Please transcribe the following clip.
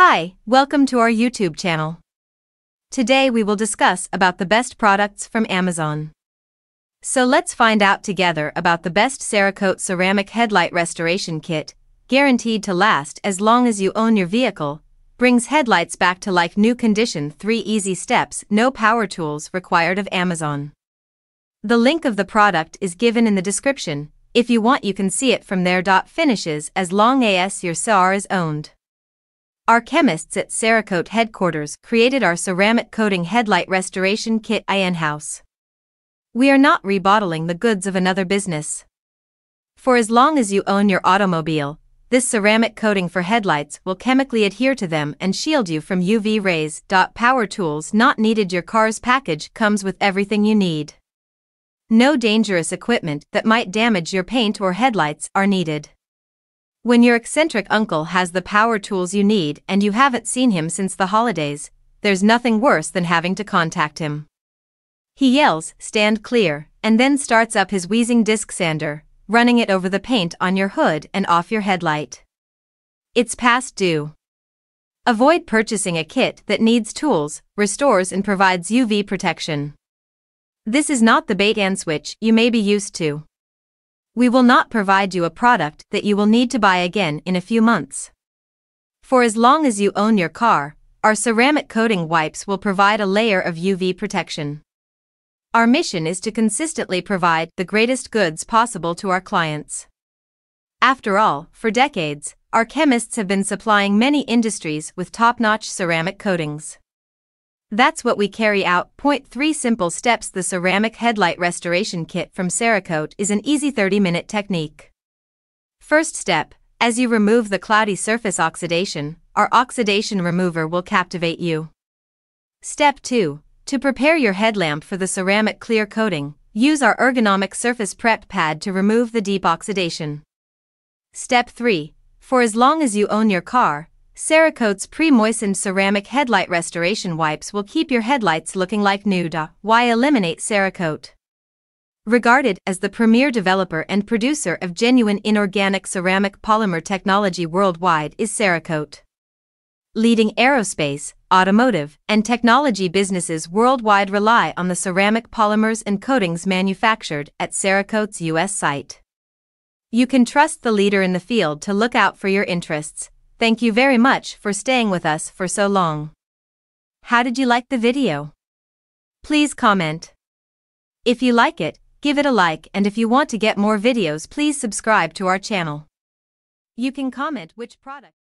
Hi, welcome to our YouTube channel. Today we will discuss about the best products from Amazon. So let's find out together about the best Cerakote ceramic headlight restoration kit, guaranteed to last as long as you own your vehicle, brings headlights back to like new condition 3 easy steps no power tools required of Amazon. The link of the product is given in the description, if you want you can see it from there. Finishes as long as your SAR is owned. Our chemists at Cerakote headquarters created our ceramic coating headlight restoration kit in-house. We are not rebottling the goods of another business. For as long as you own your automobile, this ceramic coating for headlights will chemically adhere to them and shield you from UV rays. Power tools not needed Your car's package comes with everything you need. No dangerous equipment that might damage your paint or headlights are needed. When your eccentric uncle has the power tools you need and you haven't seen him since the holidays, there's nothing worse than having to contact him. He yells, stand clear, and then starts up his wheezing disc sander, running it over the paint on your hood and off your headlight. It's past due. Avoid purchasing a kit that needs tools, restores and provides UV protection. This is not the bait and switch you may be used to. We will not provide you a product that you will need to buy again in a few months. For as long as you own your car, our ceramic coating wipes will provide a layer of UV protection. Our mission is to consistently provide the greatest goods possible to our clients. After all, for decades, our chemists have been supplying many industries with top notch ceramic coatings. That's what we carry out. Point 3 Simple steps The ceramic headlight restoration kit from Cerakote is an easy 30 minute technique. First step As you remove the cloudy surface oxidation, our oxidation remover will captivate you. Step 2 To prepare your headlamp for the ceramic clear coating, use our ergonomic surface prep pad to remove the deep oxidation. Step 3 For as long as you own your car, Cerakote's pre-moistened ceramic headlight restoration wipes will keep your headlights looking like new. Why eliminate Cerakote? Regarded as the premier developer and producer of genuine inorganic ceramic polymer technology worldwide is Cerakote. Leading aerospace, automotive, and technology businesses worldwide rely on the ceramic polymers and coatings manufactured at Cerakote's US site. You can trust the leader in the field to look out for your interests Thank you very much for staying with us for so long. How did you like the video? Please comment. If you like it, give it a like and if you want to get more videos please subscribe to our channel. You can comment which product